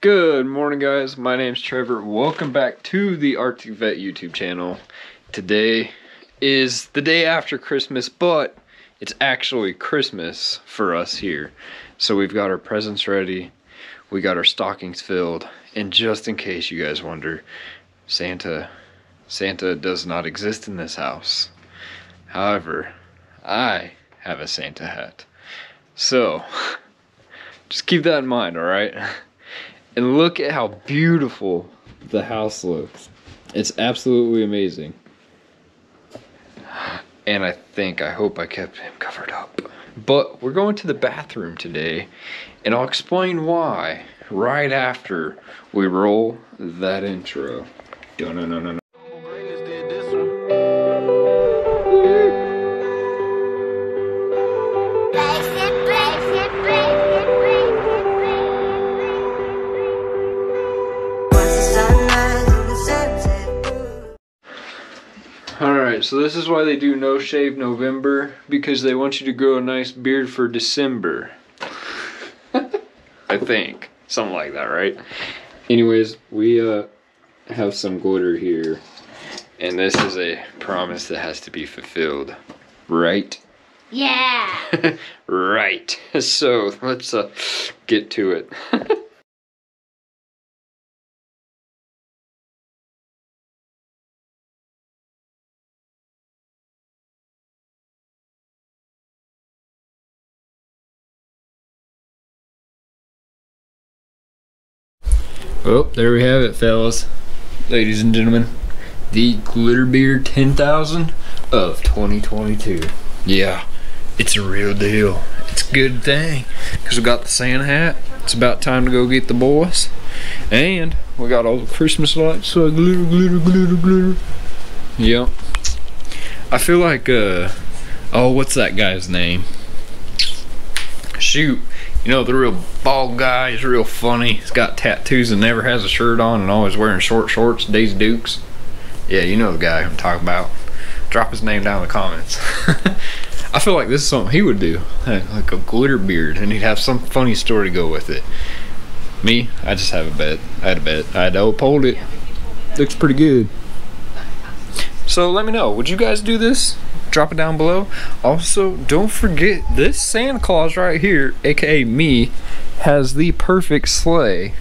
Good morning, guys. My name's Trevor. Welcome back to the Arctic Vette YouTube channel. Today is the day after Christmas, but it's actually Christmas for us here. So we've got our presents ready, we got our stockings filled, and just in case you guys wonder, Santa, Santa does not exist in this house. However, I have a Santa hat. So, just keep that in mind, alright? And look at how beautiful the house looks. It's absolutely amazing. And I think, I hope I kept him covered up. But we're going to the bathroom today, and I'll explain why right after we roll that intro. Dun-dun-dun-dun. Alright, so this is why they do no shave November because they want you to grow a nice beard for December. I think. Something like that, right? Anyways, we uh have some glitter here. And this is a promise that has to be fulfilled. Right? Yeah. right. So let's uh get to it. Well, there we have it, fellas. Ladies and gentlemen, the Glitter Beard 10,000 of 2022. Yeah, it's a real deal. It's a good thing because we got the Santa hat. It's about time to go get the boys. And we got all the Christmas lights. So glitter, glitter, glitter, glitter. Yep. I feel like, uh, oh, what's that guy's name? Shoot. You know, the real bald guy is real funny. He's got tattoos and never has a shirt on and always wearing short shorts. Daisy Dukes. Yeah, you know the guy I'm talking about. Drop his name down in the comments. I feel like this is something he would do. Like a glitter beard. And he'd have some funny story to go with it. Me, I just have a bet. I had a bet. I had to uphold it. Looks pretty good. So let me know. Would you guys do this? Drop it down below. Also, don't forget this Santa Claus right here, aka me, has the perfect sleigh.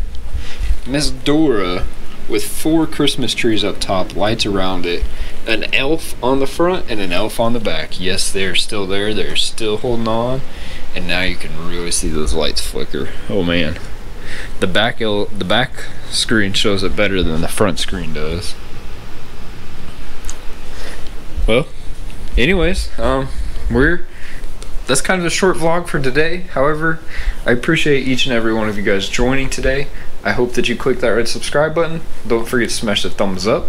Miss Dora with four Christmas trees up top, lights around it, an elf on the front and an elf on the back. Yes, they're still there. They're still holding on, and now you can really see those lights flicker. Oh man, the back the back screen shows it better than the front screen does. Well, anyways, um, we're that's kind of a short vlog for today. However, I appreciate each and every one of you guys joining today. I hope that you click that red subscribe button. Don't forget to smash the thumbs up.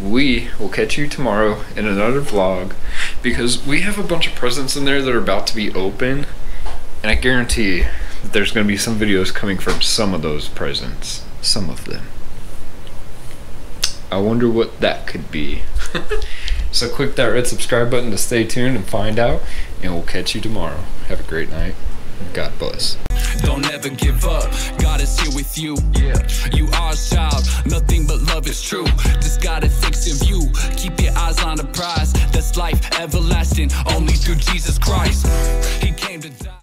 We will catch you tomorrow in another vlog because we have a bunch of presents in there that are about to be open. And I guarantee that there's going to be some videos coming from some of those presents. Some of them. I wonder what that could be. So click that red subscribe button to stay tuned and find out, and we'll catch you tomorrow. Have a great night. God bless. Don't ever give up. God is here with you. Yeah. You are a child. Nothing but love is true. Just got it fixed in view. Keep your eyes on the prize. That's life everlasting. Only through Jesus Christ. He came to die.